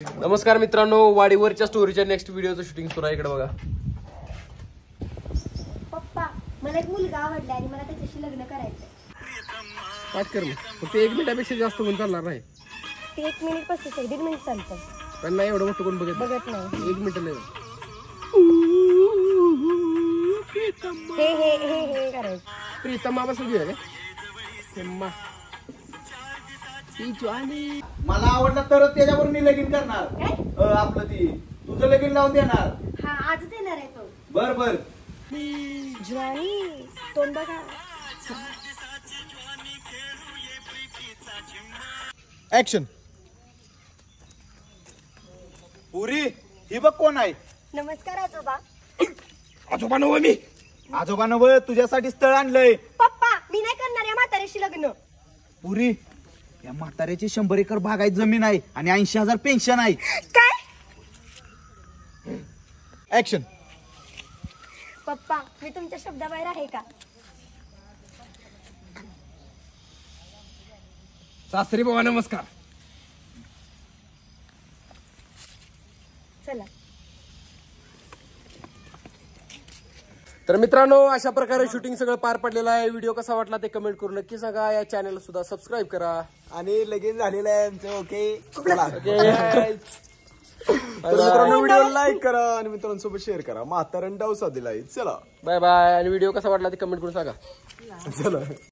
नमस्कार मित्रांनो वाडीवरच्या स्टोरीच्या next व्हिडिओचं shooting सुरू आहे. इकडे बघा. पप्पा मला एक मुलगा आवडला आणि मला त्याच्याशी लग्न करायचंय. पाठ कर मग. फक्त एक मिनिटापेक्षा जास्त कोण चालणार नाही. ते एक मिनिट पस्तीस आहे दीड मिनिट चालतं पण नाही एवढं मोठं कोण बघत बघत नाही. एक मिनिट नाही हे हे हे हे करायचं. प्रीतम आहे का? ती मला आवडला तरच त्याच्यावर मी लगीन करणार. काय? अ, आपलं ती. तुझं लगीन लावून देणार. हा आजच येणार आहे तो. बर बर. ज्वानी तोंड बघा. ऍक्शन पुरी ही बघ कोण आहे. नमस्कार आजोबा. आजोबा नव मी. आजोबा नव तुझ्यासाठी स्थळ आणलंय. पप्पा मी नाही करणार या म्हाताऱ्याशी लग्न. पुरी या म्हाताऱ्याची शंभर एकर बागायत जमीन आहे आणि ऐंशी हजार पेन्शन आहे. काय? ऍक्शन पप्पा मी तुमच्या शब्दाबाहेर आहे का? सासरी बाबा नमस्कार. चला. तर मित्रांनो अशा प्रकारे शूटिंग सगळं पार पडलेलं आहे. व्हिडिओ कसा वाटला ते कमेंट करून नक्की सांगा. या चॅनल सुद्धा सबस्क्राईब करा. आणि लगीन झालेलं आहे आमचं ओके व्हिडिओ लाईक करा आणि मित्रांसोबत शेअर करा. म्हातारण डावसा दिलाय चला. बाय बाय आणि व्हिडिओ कसा वाटला ते कमेंट करून सांगा. चला.